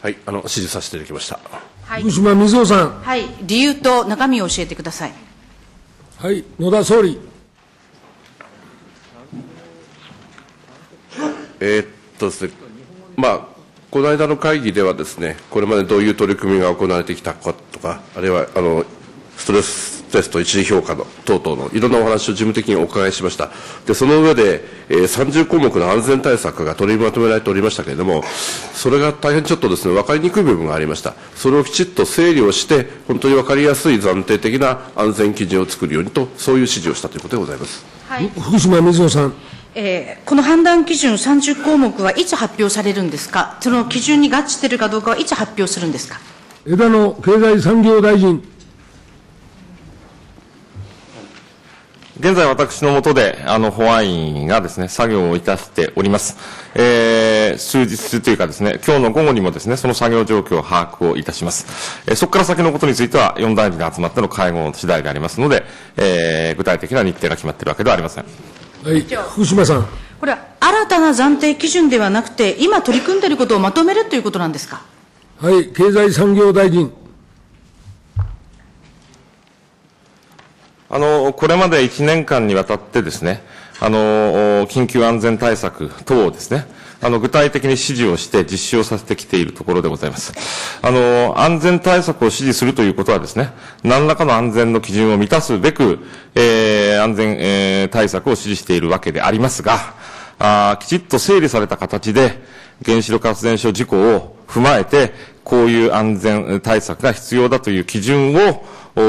はい、あの指示させていただきました。はい福島みずほさん。はい、理由と中身を教えてください。はい、野田総理。えーっとですね、まあ、この間の会議ではですね、これまでどういう取り組みが行われてきたかとか、あるいは、あの、ストレステスト一時評価の等々のいろんなお話を事務的にお伺いしました。で、その上で、えー30項目の安全対策が取りまとめられておりましたけれども、それが大変ちょっとですね、分かりにくい部分がありました。それをきちっと整理をして、本当に分かりやすい暫定的な安全基準を作るようにと、そういう指示をしたということでございます。はい、福島みずほさん。えーこの判断基準30項目はいつ発表されるんですか、その基準に合致しているかどうかはいつ発表するんですか？枝野経済産業大臣。現在、私の下で、あの、保安員がですね、作業をいたしております。えー、数日というかですね、今日の午後にもですね、その作業状況を把握をいたします。えーそこから先のことについては、4大臣で集まっての会合次第でありますので、えー、具体的な日程が決まっているわけではありません。はい、福島さん。これは新たな暫定基準ではなくて、今取り組んでいることをまとめるということなんですか？はい、経済産業大臣。あの、これまで1年間にわたってですね、あの、緊急安全対策等をですね、あの、具体的に指示をして実施をさせてきているところでございます。あの、安全対策を指示するということはですね、何らかの安全の基準を満たすべく、えー、安全、えー対策を指示しているわけでありますが、あきちっと整理された形で、原子力発電所事故を踏まえて、こういう安全対策が必要だという基準をお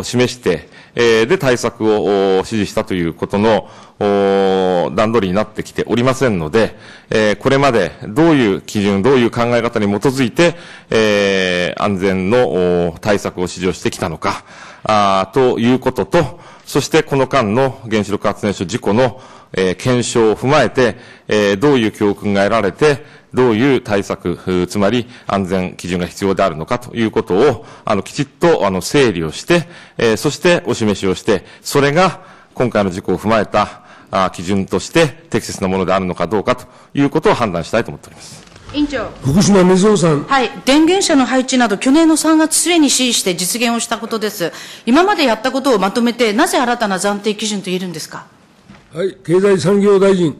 ー示して、えーで対策を指示したということの段取りになってきておりませんので、えーこれまでどういう基準、どういう考え方に基づいて、えー安全の対策を指示をしてきたのか、あということと、そしてこの間の原子力発電所事故の、えー検証を踏まえて、えーどういう教訓が得られて、どういう対策、うつまり安全基準が必要であるのかということを、あの、きちっと、あの、整理をして、えーそしてお示しをして、それが今回の事故を踏まえた、あ基準として適切なものであるのかどうかということを判断したいと思っております。委員長。福島みずほさん。はい、電源車の配置など、去年の3月末に指示して実現をしたことです。今までやったことをまとめて、なぜ新たな暫定基準と言えるんですか？はい、経済産業大臣。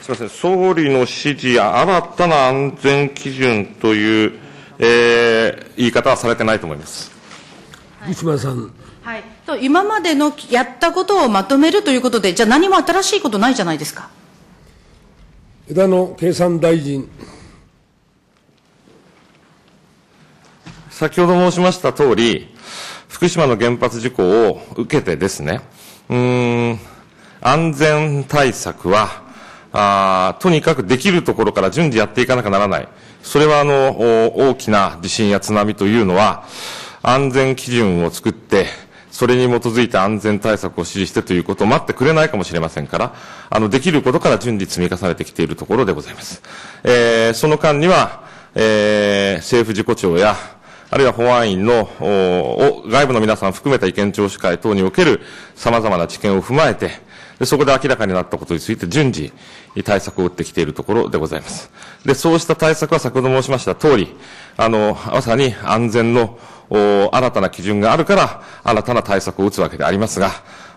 すみません、総理の指示や新たな安全基準という、えー言い方はされてないと思います。福島さん。はい、と今までのやったことをまとめるということで、じゃあ何も新しいことないじゃないですか。枝野経産大臣。先ほど申しました通り、福島の原発事故を受けてですね、うーん、安全対策は、あーとにかくできるところから順次やっていかなきゃならない。それはあの、大きな地震や津波というのは、安全基準を作って、それに基づいて安全対策を指示してということを待ってくれないかもしれませんから、あの、できることから順次積み重ねてきているところでございます。えーその間には、えー政府事故庁や、あるいは保安院のお外部の皆さん含めた意見聴取会等における様々な知見を踏まえて、でそこで明らかになったことについて順次対策を打ってきているところでございます。で、そうした対策は先ほど申しました通り、あの、まさに安全の新たな基準があるから、新たな対策を打つわけでありますが、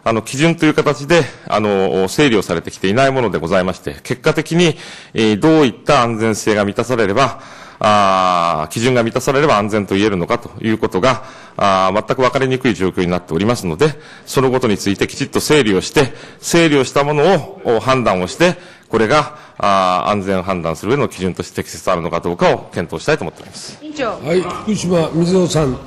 あの、基準という形で、あの、整理をされてきていないものでございまして、結果的に、えどういった安全性が満たされれば、あー基準が満たされれば安全と言えるのかということが、あー全く分かりにくい状況になっておりますので、そのことについてきちっと整理をして、整理をしたものをお判断をして、これがあー安全を判断する上の基準として適切であるのかどうかを検討したいと思っております。委員長、はい、福島みずほさん。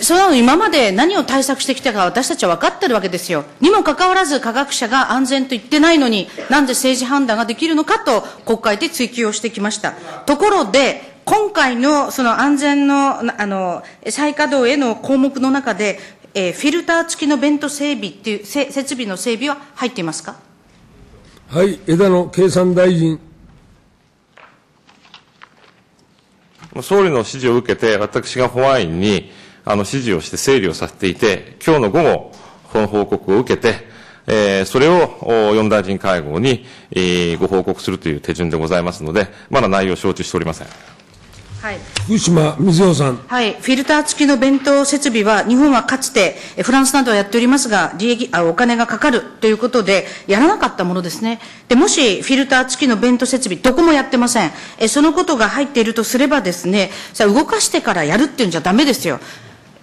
その今まで何を対策してきたか私たちは分かってるわけですよ。にもかかわらず科学者が安全と言ってないのに、なんで政治判断ができるのかと国会で追及をしてきました。ところで、今回のその安全の、なあの、再稼働への項目の中で、えーフィルター付きのベント整備っていう、せ設備の整備は入っていますか？はい、枝野経産大臣。総理の指示を受けて、私が保安院に、あの、指示をして整理をさせていて、今日の午後、この報告を受けて、えーそれをお4大臣会合に、えーご報告するという手順でございますので、まだ内容を承知しておりません。はい。福島みずほさん。はい、フィルター付きの弁当設備は、日本はかつて、えフランスなどはやっておりますが、利益あお金がかかるということで、やらなかったものですね。でもし、フィルター付きの弁当設備、どこもやってません。えそのことが入っているとすればですね、さあ動かしてからやるっていうんじゃダメですよ。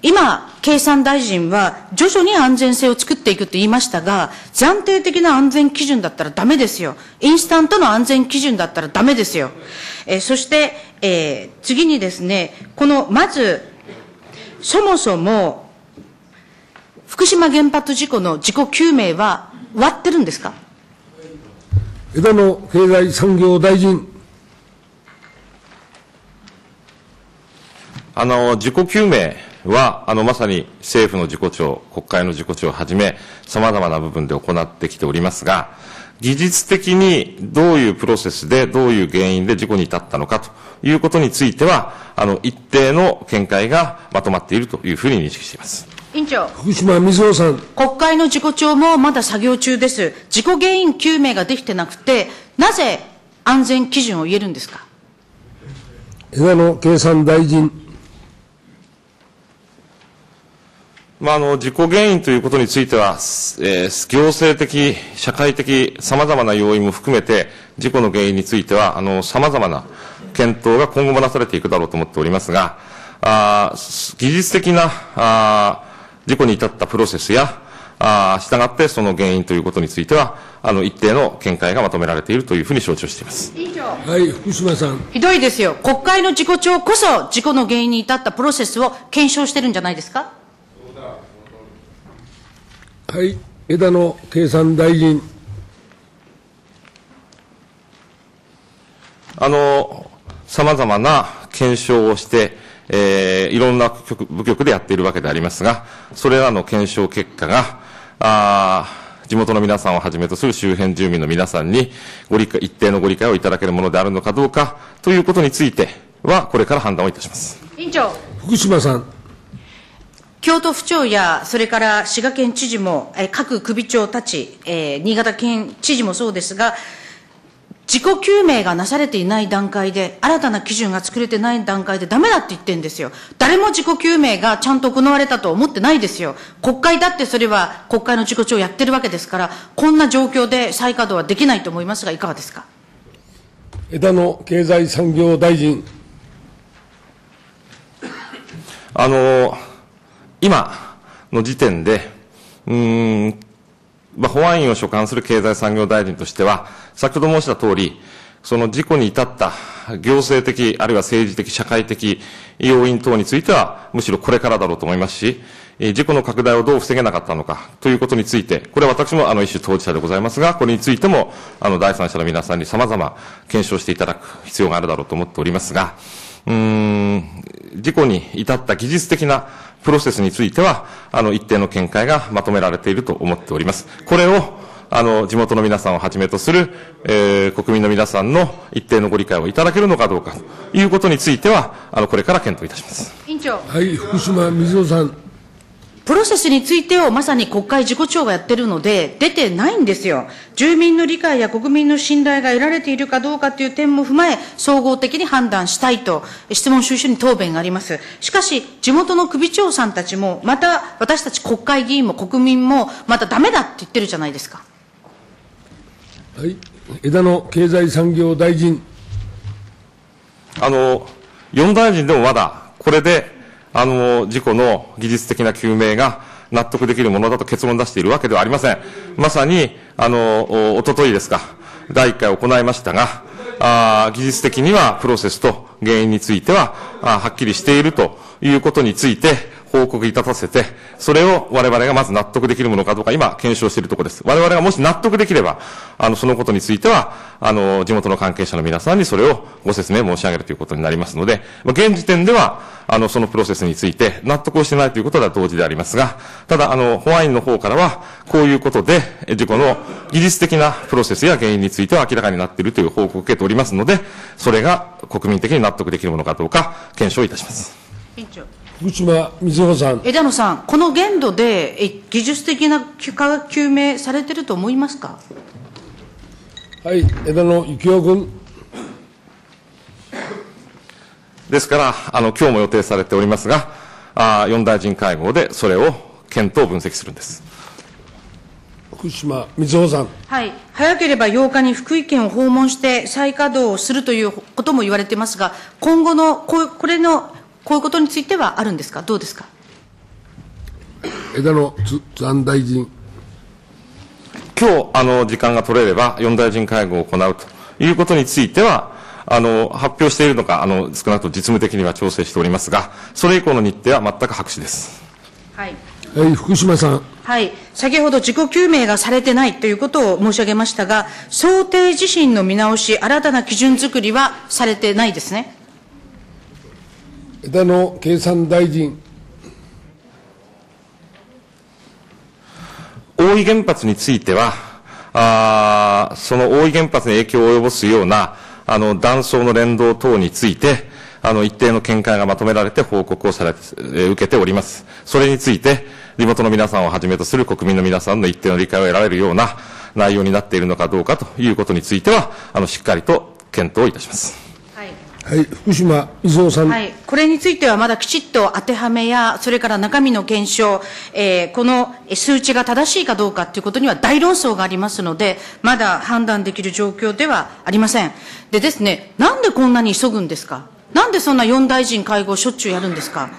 今、経産大臣は徐々に安全性を作っていくって言いましたが、暫定的な安全基準だったらダメですよ。インスタントの安全基準だったらダメですよ。えーそして、えー次にですね、この、まず、そもそも、福島原発事故の事故究明は終わってるんですか？枝野経済産業大臣。あの、自己究明は、あの、まさに政府の自己調、国会の自己調をはじめ、様々な部分で行ってきておりますが、技術的にどういうプロセスで、どういう原因で事故に至ったのかということについては、あの、一定の見解がまとまっているというふうに認識しています。委員長。福島みずほさん。国会の事故調もまだ作業中です。事故原因究明ができてなくて、なぜ安全基準を言えるんですか？枝野経産大臣。まあ、あの、事故原因ということについては、すえー行政的、社会的、様々な要因も含めて、事故の原因については、あの、様々な検討が今後もなされていくだろうと思っておりますが、あ技術的な、あー事故に至ったプロセスや、あー従ってその原因ということについては、あの、一定の見解がまとめられているというふうに承知をしています。委員長。はい、福島さん。ひどいですよ。国会の事故調こそ事故の原因に至ったプロセスを検証してるんじゃないですか？はい、枝野経産大臣。あの、様々な検証をして、えーいろんな局部局でやっているわけでありますが、それらの検証結果が、あー地元の皆さんをはじめとする周辺住民の皆さんにご理解、一定のご理解をいただけるものであるのかどうかということについては、これから判断をいたします。委員長。福島さん。京都府庁や、それから滋賀県知事も、えー各首長たち、えー新潟県知事もそうですが、自己究明がなされていない段階で、新たな基準が作れてない段階でダメだって言ってるんですよ。誰も自己究明がちゃんと行われたと思ってないですよ。国会だってそれは国会の自己調をやってるわけですから、こんな状況で再稼働はできないと思いますが、いかがですか？枝野経済産業大臣。あの、今の時点で、うーん、まあ、保安院を所管する経済産業大臣としては、先ほど申した通り、その事故に至った行政的、あるいは政治的、社会的要因等については、むしろこれからだろうと思いますし、事故の拡大をどう防げなかったのかということについて、これは私もあの一種当事者でございますが、これについても、あの第三者の皆さんに様々検証していただく必要があるだろうと思っておりますが、うーん、事故に至った技術的なプロセスについては、あの、一定の見解がまとめられていると思っております。これを、あの、地元の皆さんをはじめとする、えー国民の皆さんの一定のご理解をいただけるのかどうかということについては、あの、これから検討いたします。委員長。はい、福島みずほさん。プロセスについてをまさに国会事故調がやってるので、出てないんですよ。住民の理解や国民の信頼が得られているかどうかという点も踏まえ、総合的に判断したいと、質問収集に答弁があります。しかし、地元の首長さんたちも、また私たち国会議員も国民も、またダメだって言ってるじゃないですか。はい、枝野経済産業大臣。あの、4大臣でもまだ、これで、あの、事故の技術的な究明が納得できるものだと結論出しているわけではありません。まさに、あの、おとといですか、第1回行いましたが、あ技術的にはプロセスと原因については、あはっきりしているということについて、報告いたさせて、それを我々がまず納得できるものかどうか、今、検証しているところです。我々がもし納得できれば、あの、そのことについては、あの、地元の関係者の皆さんにそれをご説明申し上げるということになりますので、現時点では、あの、そのプロセスについて納得をしてないということは同時でありますが、ただ、あの、保安院の方からは、こういうことで、事故の技術的なプロセスや原因については明らかになっているという報告を受けておりますので、それが国民的に納得できるものかどうか、検証いたします。委員長。福島みずほさん。枝野さん、この限度でえ技術的な科学究明されてると思いますか？はい、枝野幸男君。ですから、あの、今日も予定されておりますが、あ4大臣会合でそれを検討、分析するんです。福島みずほさん。はい、早ければ8日に福井県を訪問して再稼働をするということも言われていますが、今後のこうこれのこういうことについてはあるんですか、どうですか？枝野つ残大臣。今日、あの、時間が取れれば、4大臣会合を行うということについては、あの、発表しているのか、あの、少なくとも実務的には調整しておりますが、それ以降の日程は全く白紙です。はいはい、福島さん。はい、先ほど自己究明がされてないということを申し上げましたが、想定地震の見直し、新たな基準作りはされてないですね。枝野経産大臣。大井原発については、あその大井原発に影響を及ぼすような、あの、断層の連動等について、あの、一定の見解がまとめられて報告をされ、えー受けております。それについて、地元の皆さんをはじめとする国民の皆さんの一定の理解を得られるような内容になっているのかどうかということについては、あの、しっかりと検討いたします。はい、福島みずさん。はい、これについてはまだきちっと当てはめや、それから中身の検証、えーこの数値が正しいかどうかということには大論争がありますので、まだ判断できる状況ではありません。でですね、なんでこんなに急ぐんですか？なんでそんな4大臣会合しょっちゅうやるんですか？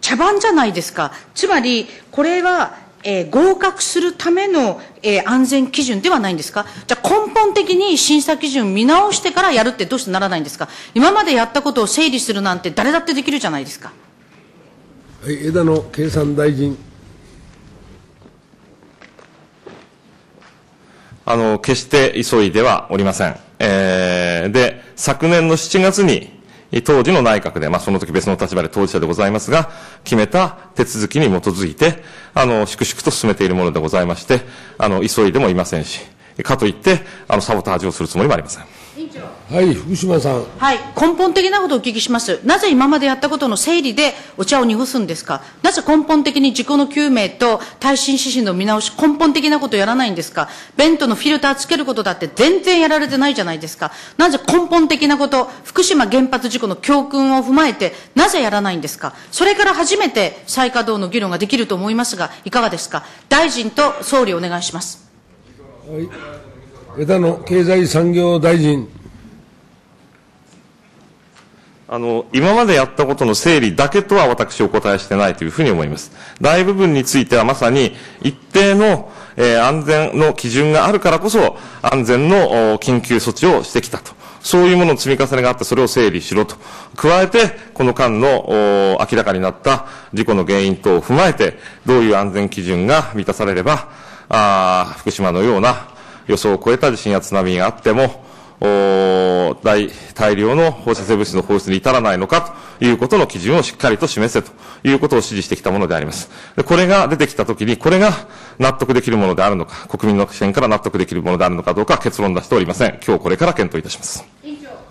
茶番じゃないですか。つまり、これは、えー合格するための、えー安全基準ではないんですか？じゃあ根本的に審査基準見直してからやるってどうしてならないんですか？今までやったことを整理するなんて誰だってできるじゃないですか。はい、枝野経産大臣。あの、決して急いではおりません。えーで、昨年の7月に、当時の内閣で、まあ、その時別の立場で当事者でございますが、決めた手続きに基づいて、あの、粛々と進めているものでございまして、あの、急いでもいませんし、かといって、あの、サボタージュをするつもりもありません。はい、福島さん。はい、根本的なことをお聞きします。なぜ今までやったことの整理でお茶を濁すんですか？なぜ根本的に自己の救命と耐震指針の見直し、根本的なことをやらないんですか？ベントのフィルターつけることだって全然やられてないじゃないですか。なぜ根本的なこと、福島原発事故の教訓を踏まえて、なぜやらないんですか？それから初めて再稼働の議論ができると思いますが、いかがですか？大臣と総理お願いします。枝野経済産業大臣。あの、今までやったことの整理だけとは私お答えしてないというふうに思います。大部分についてはまさに一定の、えー安全の基準があるからこそ安全の緊急措置をしてきたと。そういうものの積み重ねがあってそれを整理しろと。加えて、この間の明らかになった事故の原因等を踏まえて、どういう安全基準が満たされれば、あー福島のような予想を超えた地震や津波があっても、お大大量の放射性物質の放出に至らないのかということの基準をしっかりと示せということを指示してきたものであります。でこれが出てきたときに、これが納得できるものであるのか、国民の視点から納得できるものであるのかどうかは結論出しておりません。今日これから検討いたします。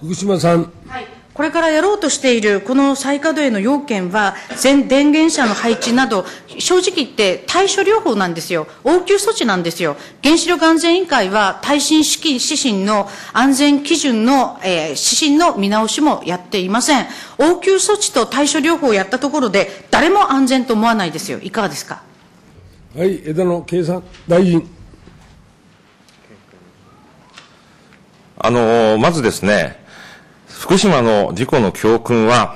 福島さん。はい、これからやろうとしているこの再稼働への要件は、全電源車の配置など、正直言って対処療法なんですよ。応急措置なんですよ。原子力安全委員会は耐震指針の安全基準の、えー指針の見直しもやっていません。応急措置と対処療法をやったところで、誰も安全と思わないですよ。いかがですか？はい、枝野経産大臣。あの、まずですね、福島の事故の教訓は、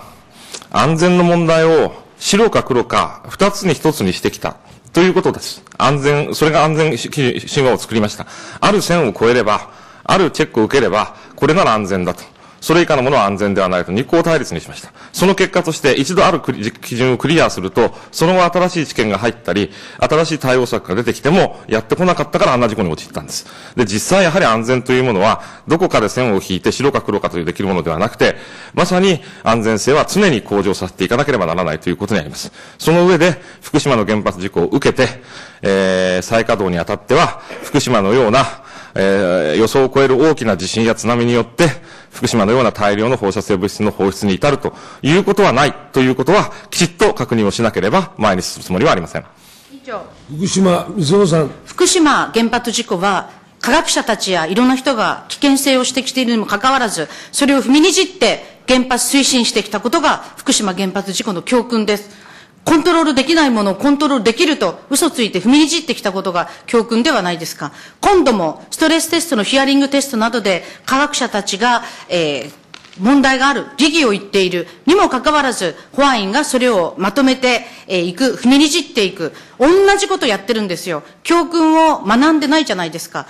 安全の問題を白か黒か二つに一つにしてきた。ということです。安全、それが安全神話を作りました。ある線を越えれば、あるチェックを受ければ、これなら安全だと。それ以下のものは安全ではないと二項対立にしました。その結果として一度ある基準をクリアすると、その後新しい知見が入ったり、新しい対応策が出てきても、やってこなかったからあんな事故に陥ったんです。で、実際やはり安全というものは、どこかで線を引いて白か黒かというできるものではなくて、まさに安全性は常に向上させていかなければならないということになります。その上で、福島の原発事故を受けて、えー、再稼働にあたっては、福島のような、えー予想を超える大きな地震や津波によって、福島のような大量の放射性物質の放出に至るということはないということは、きちっと確認をしなければ前に進むつもりはありません。委員長福島みずほさん。福島原発事故は、科学者たちやいろんな人が危険性を指摘しているにもかかわらず、それを踏みにじって原発推進してきたことが福島原発事故の教訓です。コントロールできないものをコントロールできると嘘ついて踏みにじってきたことが教訓ではないですか。今度もストレステストのヒアリングテストなどで科学者たちが、えー問題がある、疑義を言っているにもかかわらず、保安院がそれをまとめてい、く、踏みにじっていく。同じことやってるんですよ。教訓を学んでないじゃないですか。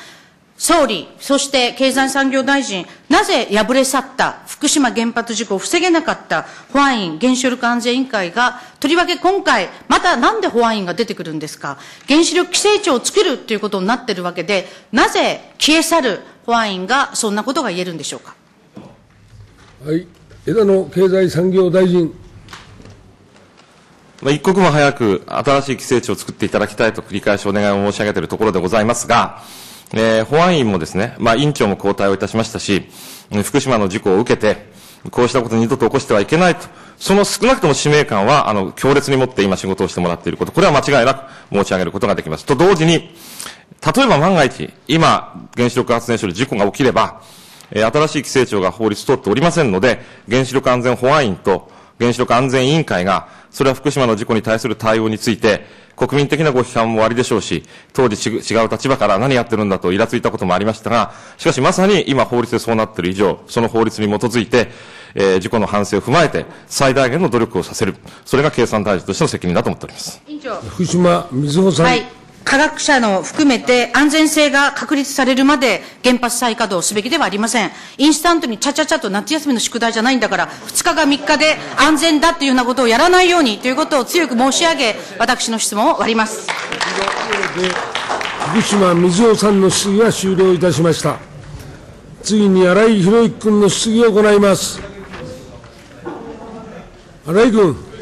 総理、そして経済産業大臣、なぜ敗れ去った福島原発事故を防げなかった保安院原子力安全委員会が、とりわけ今回、またなんで保安院が出てくるんですか。原子力規制庁を作るということになっているわけで、なぜ消え去る保安院がそんなことが言えるんでしょうか。はい。枝野経済産業大臣。まあ、一刻も早く新しい規制値を作っていただきたいと繰り返しお願いを申し上げているところでございますが、えー保安院もですね、まあ、委員長も交代をいたしましたし、福島の事故を受けて、こうしたことを二度と起こしてはいけないと、その少なくとも使命感は、あの、強烈に持って今仕事をしてもらっていること、これは間違いなく申し上げることができます。と同時に、例えば万が一、今、原子力発電所で事故が起きれば、えー新しい規制庁が法律通っておりませんので、原子力安全保安院と原子力安全委員会が、それは福島の事故に対する対応について、国民的なご批判もありでしょうし、当時ち違う立場から何やってるんだとイラついたこともありましたが、しかしまさに今法律でそうなっている以上、その法律に基づいて、えー事故の反省を踏まえて、最大限の努力をさせる。それが経産大臣としての責任だと思っております。委員長。福島みずほさん。はい。科学者の含めて安全性が確立されるまで原発再稼働すべきではありません。インスタントにちゃちゃちゃと夏休みの宿題じゃないんだから、2日か3日で安全だっていうようなことをやらないようにということを強く申し上げ、私の質問を終わります。福島みずほさんの質疑は終了いたしました。次に新井博之君の質疑を行います。新井君。